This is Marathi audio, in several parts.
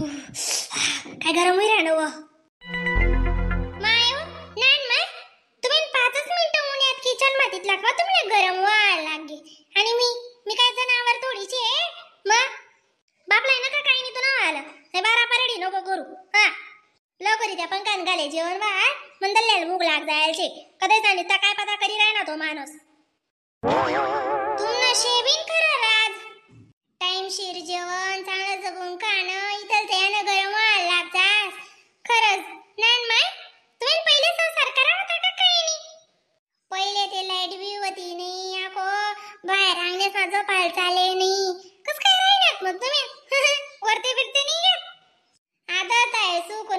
काय गरम होईल राहणं माय नान माय तुम्ही पाचच मिनिटं उन्हात किचन मातीत लागवा तुम्ही गरम व्हायला लागे आणि मी मी काय जनावर थोडीशी आहे? मग? बापला नका काही नाही तू ना आलं. बारा परडी नको करू. हा. लवकर त्या पंखान घाले जेवण वाढ मंदल्याला भूक लाग जायचे. कधी सांगितलं काय पता करी राहणार तो माणूस? तुमनं शेविंग करा राज. टाइमशीर जेवण चांगलं जगून खाणं इथं त्यानं गरम व्हायला लागतास खरंच नान माय तुम्ही पहिले संसार करा होता का काही नाही पहिले ते लाइट बी होती नाही आको बाहेर अंगणे माझं पाल चाले नाही कस काय राहिल्यात मग तुम्ही? वरते फिरते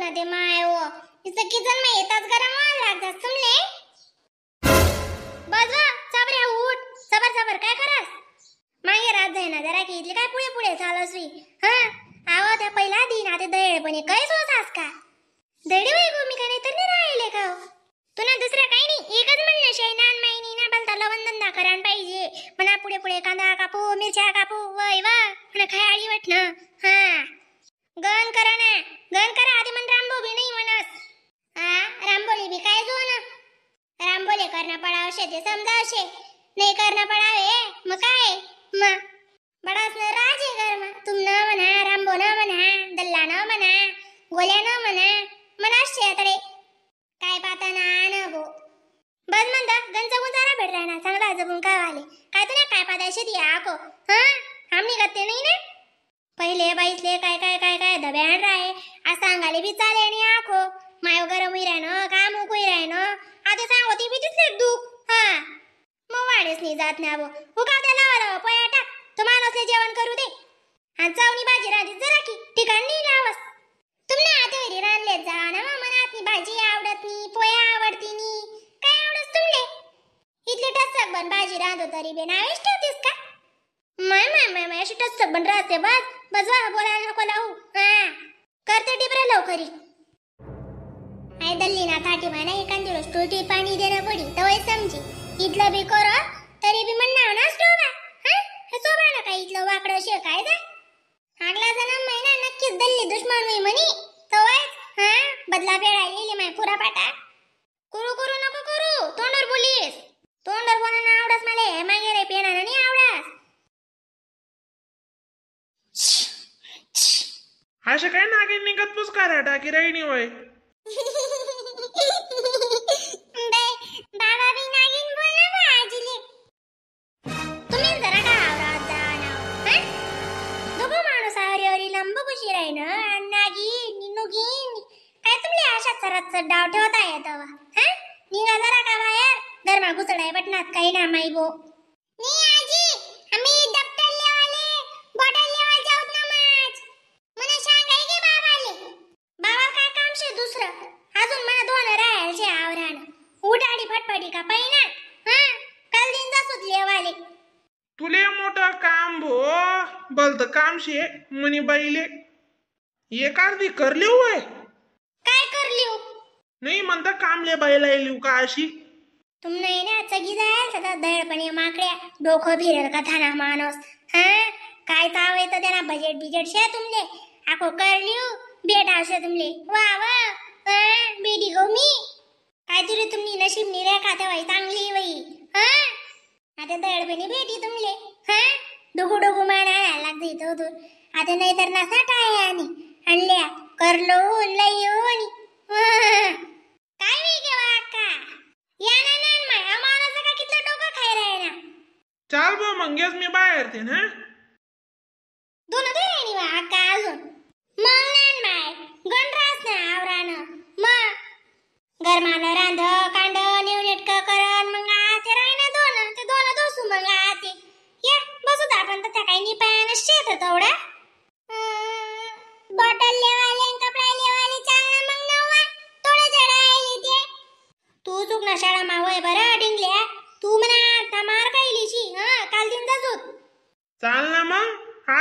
मध्ये ते माय ओ. सगळी किचन मा येताच गरम व्हायला लागतात? तुमले बजवा सबऱ्या उठ. सबर सबर काय करास? मागे रात जाईना जरा की इथले काय पुढे पुढे चालस वी हा आवा त्या पहिला दिन आता दळपणे काय सोसास का दडी वय गो मी काय नाही तर नाही राहिले का हो? तुला दुसरं काही नाही एकच म्हणणं शे नान माहिनी ना बलता लवण धंदा करायला पाहिजे म्हणा पुढे पुढे कांदा कापू मिरच्या कापू वय वा म्हणा काय आळी वाटणं हा गण करा ना गण करा आधी म्हण रामभोगी नाही म्हणस हा रामबोली बी काय जो ना रामबोले करणं पडावशे ते समजावशे. नाही करणं पडावे मग काय? मग बडास न राजे घर मग तुम न म्हणा रामबो न म्हणा दल्ला न म्हणा गोल्या न म्हणा मनाशे आतडे. काय पाता ना न गो बस म्हणत गंज गुंजारा भेट राहणार चांगला जगून काय वाले काय तुला काय पादाशे दिया आको हा आम्ही गत्ते नाही ना? पहिले बाईसले काय काय काय काय दब्यान राहे. आज सांगाले बी चाले आणि आखो. माय गरम होई राहणं काम उकूई राहणं आता सांगोती दुख हा. मग वाढेच नाही जात नाही अबो त्या त्याला लावा पोया टाक तो माणसने जेवण करू दे. आणि चावणी भाजी राहते जरा की ठिकाण नाही लावस तुमने आता रानले रांधले जा ना मग मनातनी भाजी आवडत नाही पोया आवडती नी. काय आवडत तुमले इथले टचक बन भाजी राहतो तरी बे नावेच ठेवतेस का? माय माय माय माय अशी टचक बन राहते बस. बस बोलायला नको लावू. हा. करते टिपरे लवकरी. ना ताटी माना एखादी रोज टोटी पाणी देणं पडी तवय समजी. इथलं बी कर तरी बी म्हणणार ना स्टोबा हा? हे सोबा ना काय इथलं वाकडं शे काय जा? आगला जन्म महिना नक्कीच दल्ली दुश्मन होई म्हणी. तवय हा? बदला पेळा येईल माय पुरा पाटा. करू करू नको करू. तोंडवर बोलीस. तोंडवर बोलणं आवडस मला. मागे रे पेना नाही आवडस अशा काय नागिन निघत पुस करा टाकी राहिनी होय? तुम्ही जरा लंब काय सरत डाव ठेवता येत निघा जरा का बाहेर. धर्मा घुसडाय बटनात काही ना माई बो नी आजी आम्ही दप्तर लेवाले बॉटल लेवाले जाऊत ना माच मला सांगाय गे बाबाले बाबा काय काम शे दुसरं अजून मला दोन राहायचे आवरान उडाडी फटफटी का पहिना हा काल दिन जासूत लेवाले तुले मोठं काम भो बलत काम शे मनी बाईले एक अर्धी करली होय? काय करलिव नाही म्हणता कामले बाईला येऊ का अशी? तुम नाही ना चगी जायल सदा दळपणे माकड्या. डोकं फिरेल का थाना माणूस? हा? काय ताव येतं त्यांना बजेट बिजेट शे तुमले? आखो करलिव बेट आवशे तुमले. वा वा. हा? बेटी गो मी. काय तरी तुम्ही नशीब निऱ्या खात्या बाई चांगली बाई. हा? आता दळपणे भेटी तुमले. हा? डोकू डोकू माना लागते आता नाही तर नसा टाय आणि आणल्या. करलो लई आणि काय वेगे वाका या ना नान माय आम्हाला का डोकं खाय राय ना? चाल बो मंगेच मी बाहेर ते ना दोन दे आणि वा अक्का अजून. मग नान माय गणरास ना आवरान. मग. गरमानं रांध कांड निवनेटक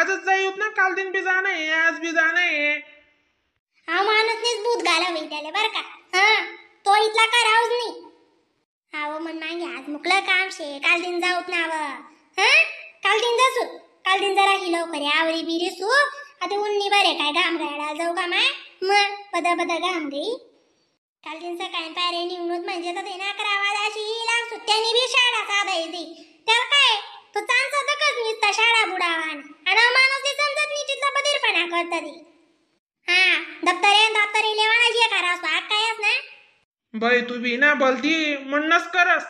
आजच जाईत ना काल दिन बी जाणं आहे आज बी जाणं आहे. हा माणूस नीच भूत घालावी त्याला बर का? हा तो इथला करावच नाही. आव मन मागे आज मुकलं काम शे काल दिन जाऊत ना आव. हा? काल दिन जासू? काल दिन जरा हिलो लवकर आवरी बिरी सू. आता उन्नी बरे काय घाम गायला जाऊ का माय? मग बदा बदा घाम गई काल दिन सकाळी पायरे निवडून म्हणजे तर ना अकरा अशी ही लाग सुट्ट्यानी बी शाळा साधायची. त्याला काय? तो चांगचा दकच निसता शाळा बुडावान. आणि माणूस ती समजत नाही तिथला बधीरपणा करता ती हा दप्तरे दप्तरे लेवाना जे करा असतो आग कायच ना? बाई तू बी ना बोलती म्हणणंच करस.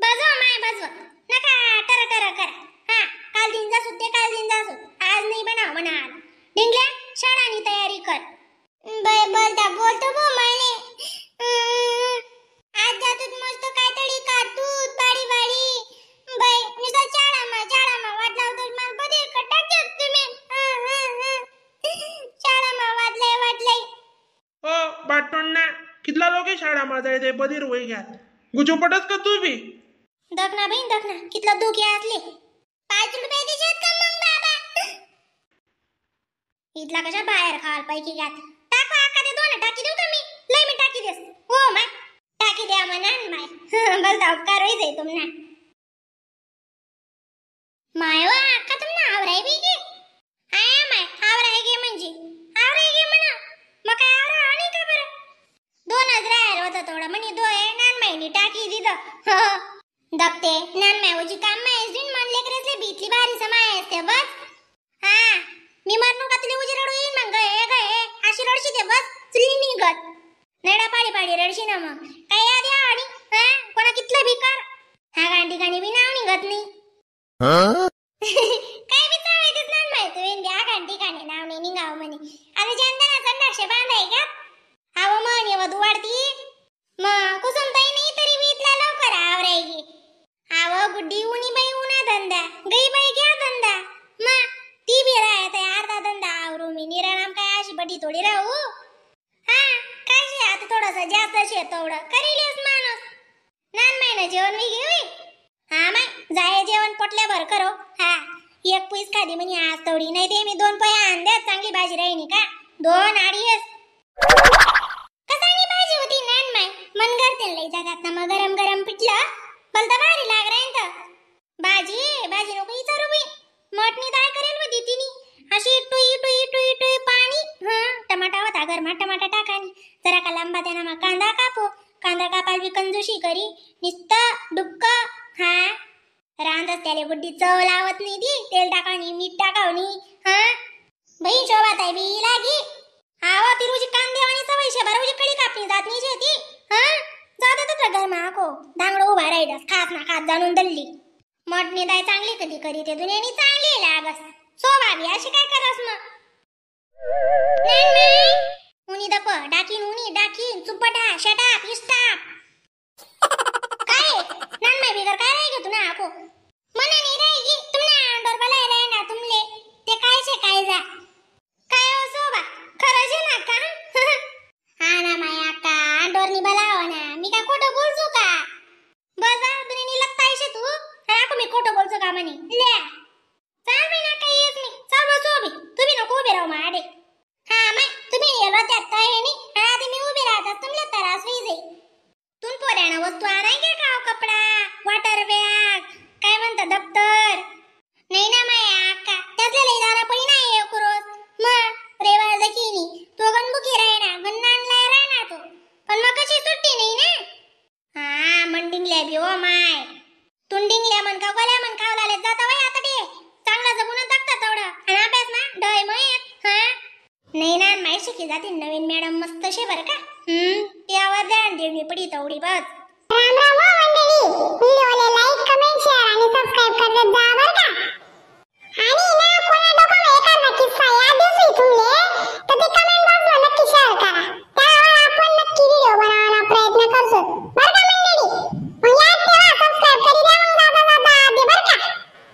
बजव माय बजव. नका कर कर कर. हा काल दिन जासू ते काल दिन जासू. आज नाही बनाव म्हणा आला डिंगल्या शाळानी तयारी कर. बाय बोलता बोलतो बो माने आज जातूत मस्त काहीतरी कातूत बारी बारी बाय नुसतं शाळा मा शाळा मा वाट लावतो मला बदे कटाच तुम्ही शाळा मा वाटलंय वाटलंय ओ बाटण ना कितला लोक शाळा माझा ते बधीर वय घ्या गुचू पटस का तू बी दखना बहीण दखना कितला दुखी असले पाच रुपये देशात का मग बाबा? इथला कशा बाहेर खाल पैकी घ्यात? टाकू आका ते दोन टाकी देऊ का मी? लय मी टाकी देस. हो माय. टाकी द्या म्हणा न माय. बस उपकार होई जाई तुमना माय हो, वा आका तुमना आवराय बी गे आया माय आवराय गे म्हणजे आवराय गे म्हणा मग काय आवरा आणि का बरं दोनच राहायला होतं थोडं म्हणे दो आहे टाकी दिलं हो, हो. दपते नान मायवची काम मायस मन लेकरसले भीतली बारी समाय असते बस. हा मी मरनु का तुला उजी रडू येईन मग? ग हे अशी रडशी ते बस. चुली निघत नेडा पाडी पाडी रडशी ना मग. काय याद या आणि हा कोणा कितलं भिकार? हा गांडी गाणी बी नाव निघत नाही काय बी चावायचंच नाही माहिती वेंदी हा गांडी गाणी नाव नाही निघाव म्हणे आता जनता संडाशे बांधाय का अहो म्हणे वधू वाढती मग कुसुम ताई नाही तरी मी इथला लवकर आवरायची अहो गुड्डी उनी बाई उन्हा धंदा गई बाई घ्या धंदा मग ती बी राहत आहे अर्धा धंदा आवरू मी निराणाम काय अशी बटी थोडी राहू हा काय शे आता जास्त शे तेवढं करीलच माणूस. नान महिना जेवण मी घेऊ? हा माय जाय जेवण पोटल्याभर करो. हा एक पीस खादी म्हणे आज तेवढी नाही ते मी. दोन पोया आणल्या चांगली भाजी राहिनी का? दोन अडीच कसानी भाजी होती नान माय? मन करते लई जगात ना मग गरम गरम पिठलं. भलता भारी लाग राहीन भाजी भाजी नको विचारू बी मटणी डाळ करेल होती तिने. अशी टुई टुई टुई टुई पाणी. हा? टमाटा होता घरमा टमाटा टाकानी. जरा का लांबा त्यानं मग कांदा कापो. कांदा कापायला बी कंजूशी करी. निस्त डुक्क हा. रांदच त्याले बुड्डी चव लावत नाही ती. तेल टाकावणी मीठ टाकावणी हा. बाई शोभात आहे बी लागी. आवा तिरुजी कांदे आणि सवय शे बरोबर कडी कापणी जात नाही शेती हा? जात तर घर माको दांगड उभा राहिलास खात ना खात जाणून दल्ली. मटणी दाय चांगली कधी करी ते दुनियानी चांगली लागस. सोबा बी अशी काय करस मग? उनी दप डाकीन उनी डाकीन चुपटा शटा पिस्टा काय? नन बिगर काय रे तू ना आको मना नाही रे तुमना अंडर रे ना तुमले. ते काय शे काय जा हा बी ओ माय तुंडिंगल्या मन का गोल्या मन खावलाले जाता वय आता ते चांगला जगून टाकता तेवढं. आणि अभ्यास ना डय मयत हा? नाही ना माय शिकी जाते नवीन मॅडम मस्त शे बरं का? हम्म त्यावर ध्यान दे पडी तेवढी बस राम राम हो मंडळी. मी लाईक